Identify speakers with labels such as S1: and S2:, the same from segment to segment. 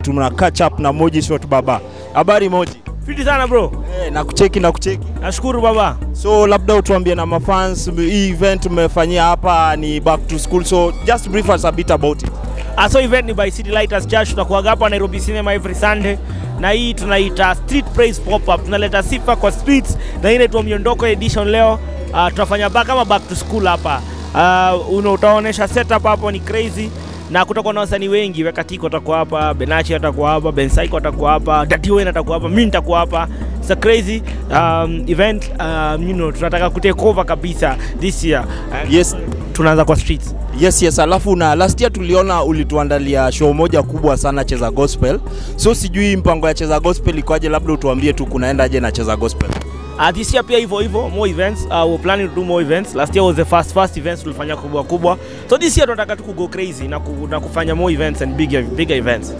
S1: tuna catch up na Moji Shot Baba. Habari Moji?
S2: Fiti sana bro.
S1: Eh, na kucheki na kucheki.
S2: Nashukuru baba.
S1: So labda utuambie na mafans, hii event mmefanyia hapa ni back to school, so just brief us a bit about it.
S2: Ah, so event ni by City Lighters Church, tutakuwaga hapa Nairobi Cinema every Sunday na hii tunaita Street Praise Pop Up. Tunaleta sifa kwa streets na hii inaitwa Miondoko edition leo. Uh, tutafanya back kama back to school hapa. Uh, utaonesha setup hapo ni crazy na kutakuwa na wasanii wengi, Wekatiko atakuwa hapa, Benachi atakuwa hapa, Ben Saiko atakuwa hapa, Datiwen atakuwa hapa, mimi nitakuwa hapa. It's a crazy um, event um, you know, tunataka kutake over kabisa this year. And
S1: Yes.
S2: tunaanza kwa streets.
S1: Yes, yes. Alafu na last year tuliona ulituandalia show moja kubwa sana Cheza Gospel. So sijui mpango ya Cheza Gospel ikoje, labda utuambie tu kunaendaje na Cheza Gospel.
S2: Uh, this year pia hivyo hivyo more events uh, we're planning to do more events. Last year was the first first events tulifanya kubwa kubwa. So this year tunataka tu kugo crazy na, ku, na kufanya more events and bigger, bigger events.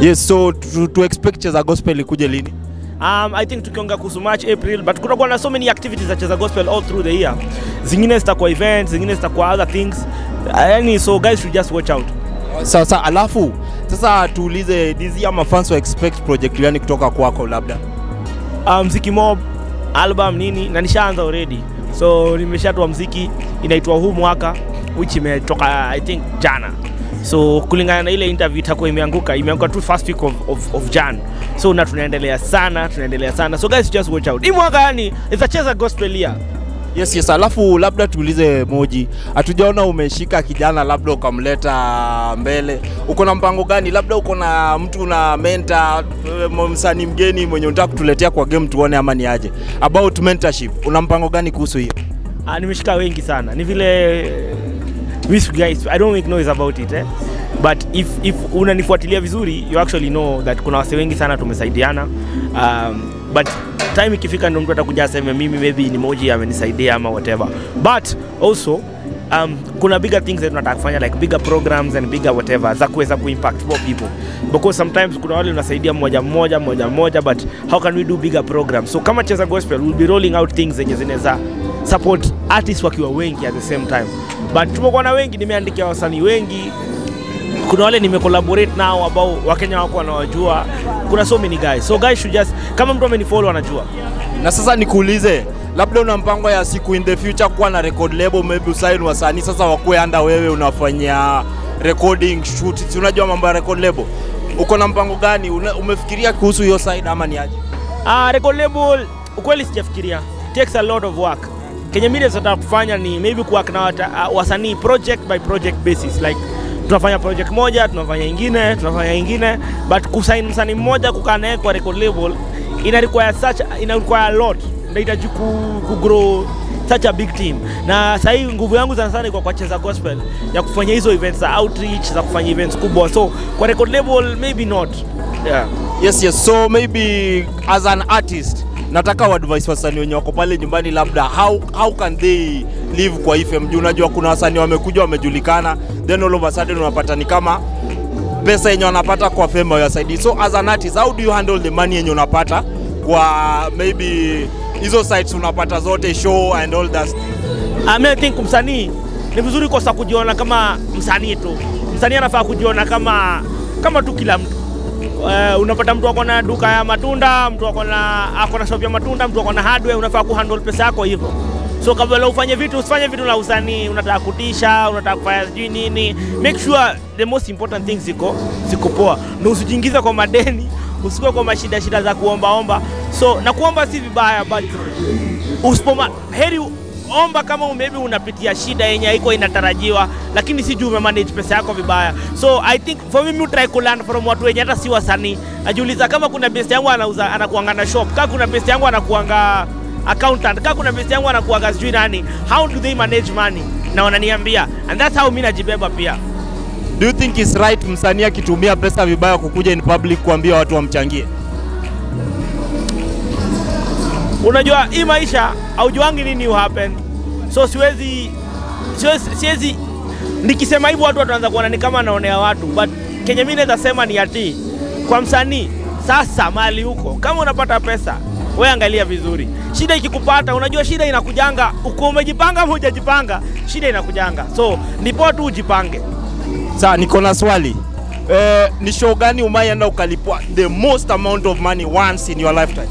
S1: Yes, so to, to expect Cheza Gospel ikuje lini?
S2: um, i think tukiongea kuhusu march april but kutakuwa na so many activities za cheza gospel all through the year. Zingine zitakuwa events zingine zitakuwa other things. Uh, yani so guys should just watch out.
S1: Sasa alafu sasa tuulize this year mafans wa expect project gani kutoka kwako labda?
S2: uh, mziki mob album nini na nishaanza already. So nimeshatoa mziki inaitwa huu mwaka which imetoka i think jana. So kulingana na ile interview itakuwa imeanguka imeanguka tu first week of, of, of jan. So na tunaendelea sana tunaendelea sana. So guys just watch out. Hii mwaka yani itacheza gospel year
S1: Yes, yes. Alafu labda tuulize Moji, hatujaona umeshika kijana labda ukamleta mbele, uko na mpango gani? Labda uko na mtu na menta msani msanii mgeni mwenye unataka kutuletea kwa game tuone, ama ni aje? About mentorship, una mpango gani kuhusu hiyo?
S2: Ah, nimeshika wengi sana ni vile with guys i don't make noise about it eh? but if, if unanifuatilia vizuri you actually know that kuna wase wengi sana tumesaidiana um, but time ikifika ndio mtu atakuja aseme mimi maybe ni moji amenisaidia ama whatever. But also um, kuna bigger things that tunataka kufanya like bigger programs and bigger whatever za kuweza kuimpact more people. Because sometimes kuna wale unasaidia mmoja mmoja mmoja mmoja but how can we do bigger programs? So kama cheza gospel we'll be rolling out things zenye zinaweza support artists wakiwa wengi at the same time. But tumekuwa na wengi nimeandikia wasanii wengi kuna wale nimecollaborate nao ambao wakenya wako wanawajua. Kuna so many guys. So guys should just kama mtu amenifollow anajua.
S1: Na sasa nikuulize, labda una mpango ya siku in the future kuwa na record label, maybe usaini wasanii sasa wakuwe anda wewe unafanya recording shoot, si unajua mambo ya record label, uko na mpango gani? Umefikiria kuhusu hiyo side ama ni aje?
S2: uh, record label ukweli sijafikiria. Takes a lot of work. Kenye mimi nataka kufanya ni maybe kuwork na uh, wasanii project by project basis like tunafanya project moja tunafanya ingine tunafanya ingine. But kusaini msanii mmoja kukaa naye kwa record label ina require such ina require a lot. Nahitaji ku, ku grow such a big team. Na sasa hivi nguvu yangu sana sana iko kwa cheza gospel ya kufanya hizo events za outreach za kufanya events kubwa. So kwa record label maybe not. Yeah.
S1: Yes, yes. So maybe as an artist nataka wadvice wasanii wenye wako pale nyumbani, labda how, how can they live kwa FM juu unajua kuna wasanii wamekuja wamejulikana, then all of a sudden unapata ni kama pesa yenye wanapata kwa fame hawasaidii. So as an artist, how do you handle the money yenye unapata kwa maybe hizo sites unapata zote show and all that
S2: I mean, I think msanii ni vizuri kosa kujiona kama msanii tu. Msanii anafaa kujiona kama kama tu kila mtu. Uh, unapata mtu ako na duka ya matunda, mtu ako na ako na shop ya matunda, mtu ako na hardware, unafaa kuhandle pesa yako hivyo. So kabla ufanye vitu, usifanye vitu na usanii, unataka kutisha, unataka kufanya sijui nini. Make sure the most important things ziko ziko poa. Na usijiingize kwa madeni, usikuwe kwa mashida shida za kuombaomba. So na kuomba si vibaya but usipoma heri omba kama maybe unapitia shida yenye haiko inatarajiwa lakini si juu umemanage pesa yako vibaya. So i think for me you try kulearn from watu wenye hata si wasanii. Najiuliza kama kuna best yangu anauza anakuanga na shop kama kuna best yangu anakuanga accountant kama kuna best yangu anakuanga sijui nani how do they manage money? Na wananiambia and that's how mimi najibeba pia.
S1: Do you think it's right msanii akitumia pesa vibaya kukuja in public kuambia watu wamchangie?
S2: Unajua hii maisha aujuangi nini happen. So siwezi siwezi, siwezi nikisema hivyo watu wataanza kuona ni kama naonea watu. But kenye mimi naweza sema ni ati kwa msanii sasa mali huko kama unapata pesa we angalia vizuri. Shida ikikupata unajua shida inakujanga uko umejipanga ama hujajipanga shida inakujanga. So ndipo tu ujipange.
S1: Sasa niko na swali. eh, ni show gani umaienda ukalipwa the most amount of money once in your lifetime?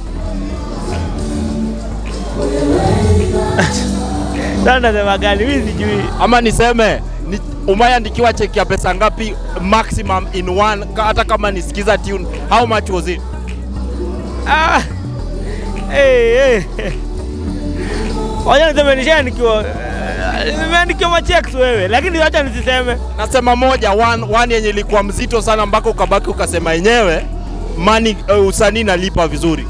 S2: Sasa nasema gani? Mimi sijui.
S1: Ama niseme ni umeandikiwa cheki ya pesa ngapi maximum in one, hata kama nisikiza tune, how much was it?
S2: Ah. Hey, hey. Wacha niseme nishaandikiwa eh, nimeandikiwa machecks wewe, lakini wacha nisiseme.
S1: Nasema moja one, one yenye ilikuwa mzito sana mpaka ukabaki ukasema yenyewe mani uh, usanii nalipa vizuri.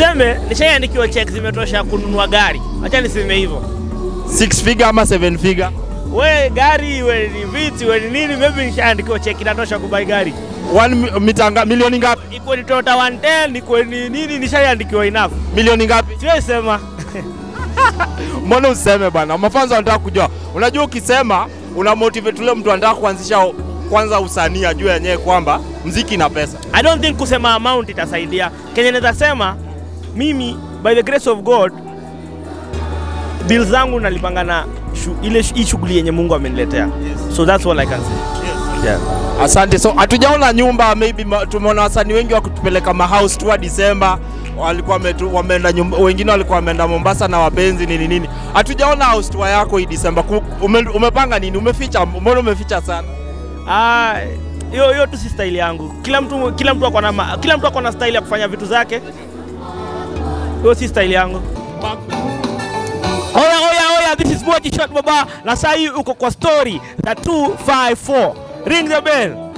S2: Tuseme nishaandikiwa check zimetosha kununua gari. acha niseme hivyo.
S1: Six figure ama seven figure?
S2: We gari iwe ni viti iwe ni nini, maybe nishaandikiwa check inatosha kubai gari.
S1: One mi- mitanga milioni ngapi?
S2: Ikuwe ni Toyota 110, ikuwe ni nini, nishaandikiwa enough.
S1: Milioni ngapi?
S2: Siwezi sema.
S1: Mbona useme bana? Mafanza wanataka kujua. Unajua ukisema una motivate ule mtu anataka kuanzisha kwanza usanii ajue yenyewe kwamba mziki na pesa.
S2: I don't think kusema amount itasaidia. Kenye naweza sema mimi by the grace of God bill zangu nalipanga na shu, ile hii shughuli yenye Mungu ameniletea. So that's all I can say. Yeah.
S1: Asante. So hatujaona nyumba, maybe ma- tumeona wasanii wengi wakutupeleka mahouse tu Disemba, walikuwa wameenda nyumba, wengine walikuwa wameenda Mombasa na wapenzi nini nini. Hatujaona house tour yako hii Disemba. Ume, umepanga nini? Umeficha, mbona umeficha sana?
S2: Ah, hiyo hiyo tu si style yangu. Kila mtu kila mtu akona ma- kila mtu akona style ya kufanya vitu zake. Hiyo si style yangu. Oya oya oya, this is Moji Shot Baba na saa hii uko kwa story za 254. Ring the bell.